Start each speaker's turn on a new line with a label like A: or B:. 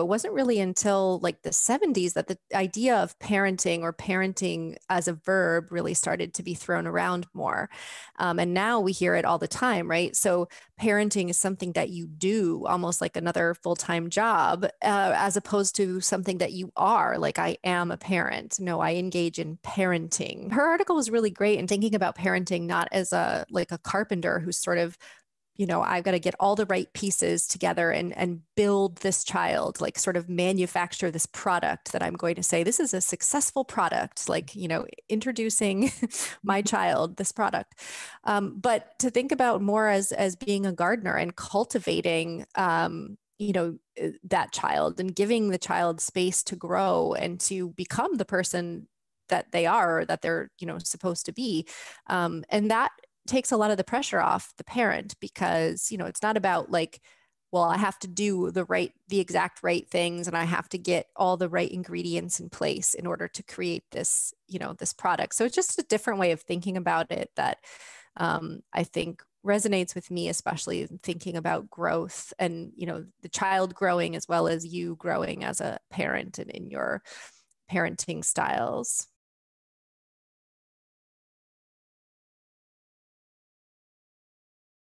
A: it wasn't really until like the 70s that the idea of parenting or parenting as a verb really started to be thrown around more. Um, and now we hear it all the time, right? So parenting is something that you do almost like another full time job, uh, as opposed to something that you are, like I am a parent. No, I engage in parenting. Her article was really great in thinking about parenting not as a like a carpenter who's sort of you know i've got to get all the right pieces together and and build this child like sort of manufacture this product that i'm going to say this is a successful product like you know introducing my mm-hmm. child this product um, but to think about more as as being a gardener and cultivating um, you know uh, that child and giving the child space to grow and to become the person that they are or that they're you know supposed to be um, and that takes a lot of the pressure off the parent because you know it's not about like well i have to do the right the exact right things and i have to get all the right ingredients in place in order to create this you know this product. So it's just a different way of thinking about it that um, i think resonates with me especially in thinking about growth and you know the child growing as well as you growing as a parent and in your parenting styles